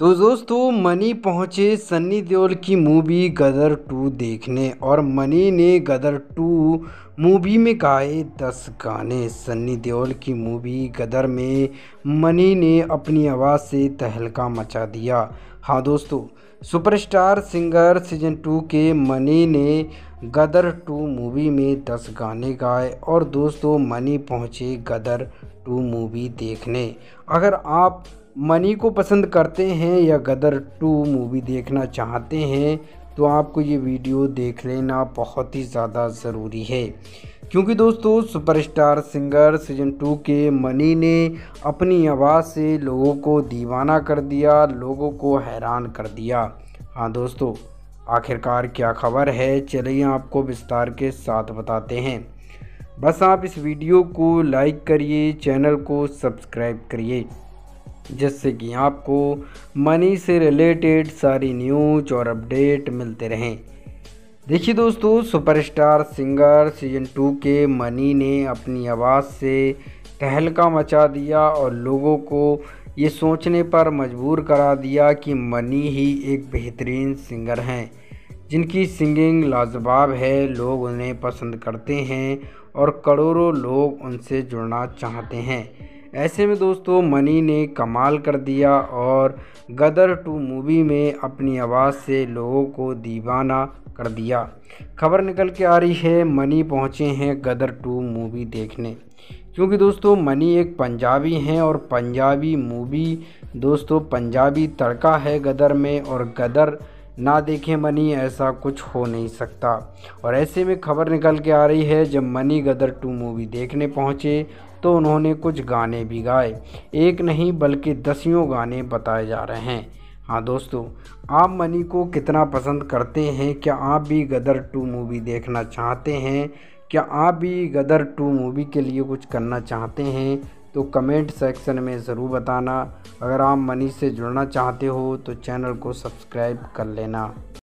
तो दोस्तों, मनी पहुँचे सन्नी देओल की मूवी गदर टू देखने और मनी ने गदर टू मूवी में गाए दस गाने। सन्नी देओल की मूवी गदर में मनी ने अपनी आवाज़ से तहलका मचा दिया। हाँ दोस्तों, सुपरस्टार सिंगर सीज़न टू के मनी ने गदर टू मूवी में दस गाने गाए और दोस्तों, मनी पहुँचे गदर टू मूवी देखने। अगर आप मनी को पसंद करते हैं या गदर टू मूवी देखना चाहते हैं तो आपको ये वीडियो देख लेना बहुत ही ज़्यादा ज़रूरी है। क्योंकि दोस्तों, सुपरस्टार सिंगर सीज़न टू के मनी ने अपनी आवाज़ से लोगों को दीवाना कर दिया, लोगों को हैरान कर दिया। हाँ दोस्तों, आखिरकार क्या खबर है, चलिए आपको विस्तार के साथ बताते हैं। बस आप इस वीडियो को लाइक करिए, चैनल को सब्सक्राइब करिए, जिससे कि आपको मनी से रिलेटेड सारी न्यूज़ और अपडेट मिलते रहें। देखिए दोस्तों, सुपरस्टार सिंगर सीज़न टू के मनी ने अपनी आवाज़ से तहलका मचा दिया और लोगों को ये सोचने पर मजबूर करा दिया कि मनी ही एक बेहतरीन सिंगर हैं। जिनकी सिंगिंग लाजवाब है, लोग उन्हें पसंद करते हैं और करोड़ों लोग उनसे जुड़ना चाहते हैं। ऐसे में दोस्तों, मनी ने कमाल कर दिया और गदर टू मूवी में अपनी आवाज़ से लोगों को दीवाना कर दिया। खबर निकल के आ रही है, मनी पहुँचे हैं गदर टू मूवी देखने। क्योंकि दोस्तों, मनी एक पंजाबी हैं और पंजाबी मूवी, दोस्तों, पंजाबी तड़का है गदर में और गदर ना देखें मनी, ऐसा कुछ हो नहीं सकता। और ऐसे में खबर निकल के आ रही है, जब मनी गदर टू मूवी देखने पहुँचे तो उन्होंने कुछ गाने भी गाए। एक नहीं, बल्कि दसियों गाने बताए जा रहे हैं। हाँ दोस्तों, आप मनी को कितना पसंद करते हैं? क्या आप भी गदर टू मूवी देखना चाहते हैं? क्या आप भी गदर टू मूवी के लिए कुछ करना चाहते हैं? तो कमेंट सेक्शन में ज़रूर बताना। अगर आप मनी से जुड़ना चाहते हो तो चैनल को सब्सक्राइब कर लेना।